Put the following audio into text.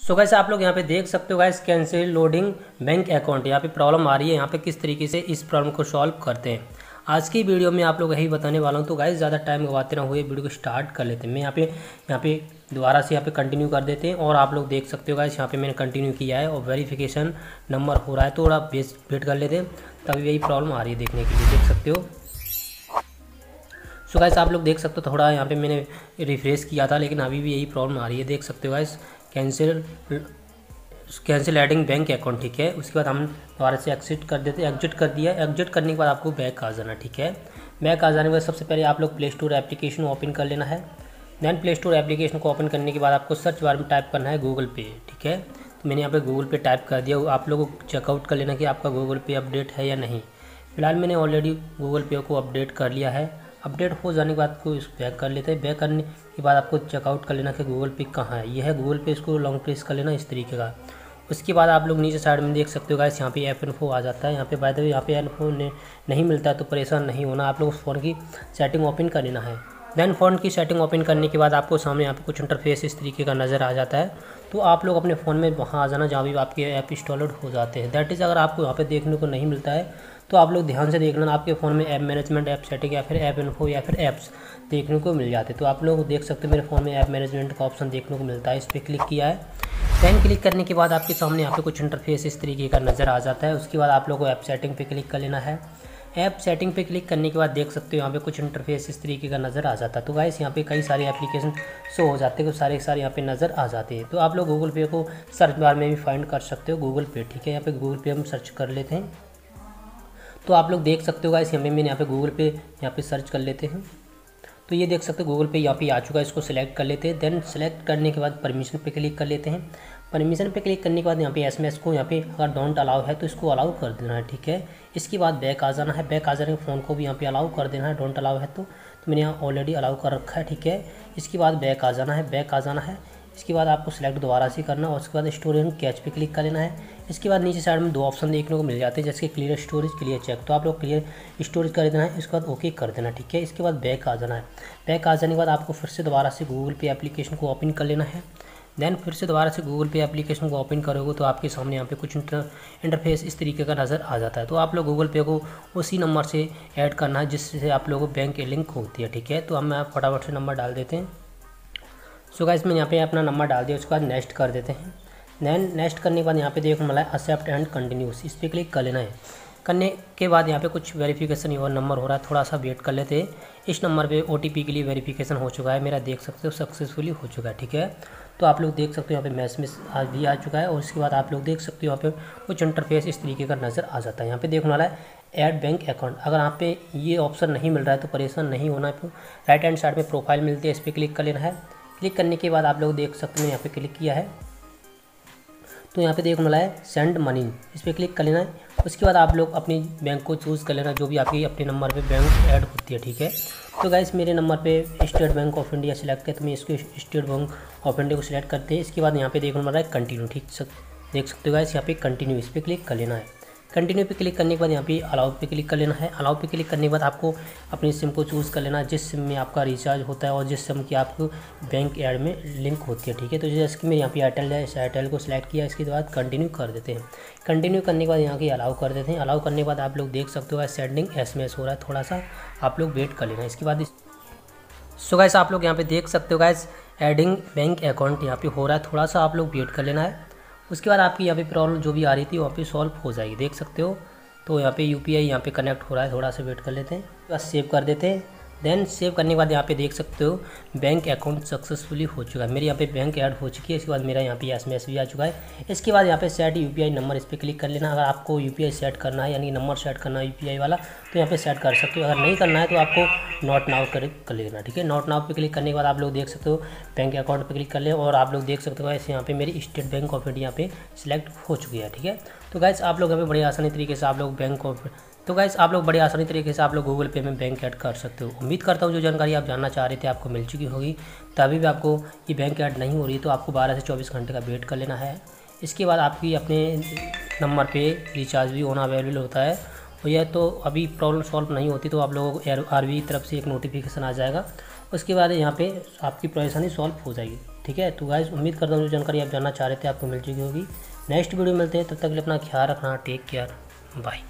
सो so आप लोग यहाँ पे देख सकते हो guys cancel loading bank account यहाँ पे प्रॉब्लम आ रही है। यहाँ पे किस तरीके से इस प्रॉब्लम को सॉल्व करते हैं। आज की वीडियो में आप लोग यही बताने वाला हूँ। तो गाइस ज़्यादा टाइम गवाते ना हुए वीडियो को स्टार्ट कर लेते हैं। मैं यहाँ पे यहाँ पे दोबारा से यहाँ पे कंटिन्यू कर देते हैं। और आप लोग देख सकते हो गाइस यहाँ पे मैंने कंटिन्यू किया है और वेरीफिकेशन नंबर हो रहा है। तो थोड़ा वेट कर लेते हैं। तभी यही प्रॉब्लम आ रही है देखने के लिए। देख सकते हो। सो गाइस आप लोग देख सकते हो, थोड़ा यहाँ पे मैंने रिफ्रेश किया था, लेकिन अभी भी यही प्रॉब्लम आ रही है। देख सकते हो guys cancel cancel adding bank account ठीक है? उसके बाद हम दोबारा से एक्सिट कर देते एग्जिट कर दिया। एग्जिट करने के बाद आपको बैक आ जाना, ठीक है? बैक आ जाने के बाद सबसे पहले आप लोग प्ले स्टोर एप्लीकेशन ओपन कर लेना है। दैन प्ले स्टोर एप्लीकेशन को ओपन करने के बाद आपको सर्च बार में टाइप करना है गूगल पे ठीक है? तो मैंने यहाँ पे गूगल पे टाइप कर दिया। आप लोगों को चेकआउट कर लेना कि आपका गूगल पे अपडेट है या नहीं। फ़िलहाल मैंने ऑलरेडी गूगल पे को अपडेट कर लिया है। अपडेट हो जाने के बाद को इस बैक कर लेते हैं। बैक करने के बाद आपको चेकआउट कर लेना कि गूगल पे कहाँ है। यह है गूगल पे इसको लॉन्ग प्रेस कर लेना इस तरीके का। उसके बाद आप लोग नीचे साइड में देख सकते हो गाइस यहाँ पे एफ़ इन्फो आ जाता है। यहाँ पे बाय द वे यहाँ पे इन्फो नहीं मिलता है तो परेशान नहीं होना। आप लोग उस फ़ोन की सेटिंग ओपन कर लेना है। देन फ़ोन की सेटिंग ओपन करने के बाद आपको सामने यहाँ पे कुछ इंटरफेस इस तरीके का नज़र आ जाता है। तो आप लोग अपने फ़ोन में वहाँ आ जाना जहाँ भी आपके ऐप इंस्टॉलड हो जाते हैं। दैट इज़ अगर आपको यहाँ पे देखने को नहीं मिलता है तो आप लोग ध्यान से देख लेना आपके फ़ोन में ऐप मैनेजमेंट ऐप सेटिंग या फिर ऐप इन्फो या फिर ऐप्स देखने को मिल जाते तो आप लोग देख सकते हो, मेरे फ़ोन में ऐप मैनेजमेंट का ऑप्शन देखने को मिलता है। इस पर क्लिक किया है। दैन क्लिक करने के बाद आपके सामने यहाँ पे कुछ इंटरफेस इस तरीके का नज़र आ जाता है। उसके बाद आप लोग को ऐप सेटिंग पे क्लिक कर लेना है। ऐप सेटिंग पे क्लिक करने के बाद देख सकते हो यहाँ पे कुछ इंटरफेस इस तरीके का नज़र आ जाता है। तो गाइस यहाँ पे कई सारे एप्लीकेशन शो हो जाते हैं सारे सारे यहाँ पे नज़र आ जाते हैं। तो आप लोग गूगल पे को सर्च बार में भी फाइंड कर सकते हो। गूगल पे ठीक है? यहाँ पे गूगल पे हम सर्च कर लेते हैं। तो आप लोग देख सकते हो गाइस पे मैंने यहाँ पे गूगल पे यहाँ पे सर्च कर लेते हैं। तो ये देख सकते हो गूगल पे यहाँ पे आ चुका है इसको सिलेक्ट कर लेते हैं। देन सेलेक्ट करने के बाद परमिशन पे क्लिक कर लेते हैं। परमिशन पे क्लिक करने के बाद यहाँ पे एसएमएस को यहाँ पे अगर डोंट अलाउ है तो इसको अलाउ कर देना है ठीक है? इसके बाद बैक आ जाना है। बैक आ जाने के फ़ोन को भी यहाँ पे अलाउ कर देना है डोंट अलाउ है तो, तो मैंने यहाँ ऑलरेडी अलाउ कर रखा है ठीक है? इसके बाद बैक आ जाना है बैक आ जाना है। इसके बाद आपको सिलेक्ट दोबारा से करना और उसके बाद स्टोरेज कैच पे क्लिक कर लेना है। इसके बाद नीचे साइड में दो ऑप्शन देखने को मिल जाते हैं, जैसे क्लियर स्टोरेज क्लियर चेक तो आप लोग क्लियर स्टोरेज कर देना है, इसके बाद ओके कर देना, ठीक है? इसके बाद बैक आ जाना है। बैक आ जाने के बाद आपको फिर से दोबारा से गूगल पे एप्लीकेशन को ओपन कर लेना है। देन फिर से दोबारा से गूगल पे एप्लीकेशन को ओपन करोगे तो आपके सामने यहाँ पे कुछ इंटरफेस इस तरीके का नज़र आ जाता है। तो आप लोग गूगल पे को उसी नंबर से ऐड करना है, जिससे आप लोगों को बैंक की लिंक होती है, ठीक है? तो हम फटाफट से नंबर डाल देते हैं। सो गाइस मैं यहाँ पे अपना नंबर डाल दिया, उसके बाद नेक्स्ट कर देते हैं। देन नेक्स्ट करने के बाद यहाँ पे देखो मिला है एक्सेप्ट एंड कंटिन्यूस इस पर क्लिक कर लेना है। करने के बाद यहाँ पे कुछ वेरिफिकेशन और नंबर हो रहा है, थोड़ा सा वेट कर लेते हैं। इस नंबर पे ओटीपी के लिए वेरिफिकेशन हो चुका है, मेरा देख सकते हो सक्सेसफुली हो चुका है, ठीक है? तो आप लोग देख सकते हो यहाँ पे मैसेज आज भी आ चुका है, और उसके बाद आप लोग देख सकते हो यहाँ पे कुछ इंटरफेस इस तरीके का नज़र आ जाता है। यहाँ पे देखने वाला है ऐड बैंक अकाउंट अगर यहाँ पे ये ऑप्शन नहीं मिल रहा है तो परेशान नहीं होना है। राइट हैंड साइड में प्रोफ़ाइल मिलती है, इस पर क्लिक कर लेना है। क्लिक करने के बाद आप लोग देख सकते हैं यहाँ पे क्लिक किया है। तो यहाँ पे देखने वाला है, सेंड मनी। इस पर क्लिक कर लेना है। उसके बाद आप लोग अपनी बैंक को चूज़ कर लेना, जो भी आपकी अपने नंबर पे बैंक ऐड होती है, ठीक है? तो गाइस मेरे नंबर पे State Bank of India select है तो मैं इसको स्टेट बैंक ऑफ़ इंडिया को सिलेक्ट करते हैं। इसके बाद यहाँ पे देखने वाला है कंटिन्यू ठीक सक देख सकते हो गाइस यहाँ पे कंटिन्यू इस पर क्लिक कर लेना है। कंटिन्यू पे क्लिक करने के बाद यहाँ पे अलाउ पे क्लिक कर लेना है। अलाउ पे क्लिक करने के बाद आपको अपनी सिम को चूज़ कर लेना है, जिस सिम में आपका रिचार्ज होता है और जिस सिम की आपको बैंक एड में लिंक होती है, ठीक है? तो जैसे कि मेरे यहाँ पे एयरटेल है, इस एयरटेल को सिलेक्ट किया, इसके बाद कंटिन्यू कर देते हैं। कंटिन्यू करने के बाद यहाँ की अलाउ कर देते हैं। अलाउ करने के बाद आप लोग देख सकते हो सेंडिंग एस हो रहा है, थोड़ा सा आप लोग वेट कर लेना इसके बाद सो गैस आप लोग यहाँ पे देख सकते हो गैस एडिंग बैंक अकाउंट यहाँ पे हो रहा है, थोड़ा सा आप लोग वेट कर लेना है। उसके बाद आपकी यहाँ पे प्रॉब्लम जो भी आ रही थी वहाँ पे सॉल्व हो जाएगी। देख सकते हो? तो यहाँ पे यू पी यहाँ पर कनेक्ट हो रहा है, थोड़ा सा वेट कर लेते हैं। बस सेव कर देते हैं। देन सेव करने के बाद यहाँ पे देख सकते हो बैंक अकाउंट सक्सेसफुली हो चुका है। मेरे यहाँ पे बैंक ऐड हो चुकी है, इसके बाद मेरा यहाँ पे एस भी आ चुका है। इसके बाद यहाँ पे सेट यूपीआई नंबर इस पर क्लिक कर लेना। अगर आपको यूपीआई सेट करना है, यानी नंबर सेट करना है यूपीआई वाला तो यहाँ पे सेट कर सकते हो। अगर नहीं करना है तो आपको नॉट नाउ कर कर लेना, ठीक है? नॉट नाउ पे क्लिक करने के बाद आप लोग देख सकते हो बैंक अकाउंट पर क्लिक कर ले और आप लोग देख सकते हो ऐसे यहाँ पे मेरी स्टेट बैंक ऑफ़ इंडिया पे सिलेक्ट हो चुकी है, ठीक है? तो गैस आप लोग यहाँ पे बड़ी आसानी तरीके से आप लोग बैंक ऑफ़ तो गाइस आप लोग बड़े आसानी तरीके से आप लोग गूगल पे में बैंक ऐड कर सकते हो। उम्मीद करता हूँ जो जानकारी आप जानना चाह रहे थे आपको मिल चुकी होगी। तभी भी आपको ये बैंक ऐड नहीं हो रही तो आपको 12 से 24 घंटे का वेट कर लेना है। इसके बाद आपकी अपने नंबर पे रिचार्ज भी होना अवेलेबल होता है। और यह तो अभी प्रॉब्लम सॉल्व नहीं होती तो आप लोगों को आर तरफ़ से एक नोटिफिकेशन आ जाएगा। उसके बाद यहाँ पर आपकी परेशानी सॉल्व हो जाएगी, ठीक है? तो गाइज़ उम्मीद करता हूँ जो जानकारी आप जानना चाह रहे थे आपको मिल चुकी होगी। नेक्स्ट वीडियो मिलते हैं, तब तक अपना ख्याल रखना टेक केयर बाय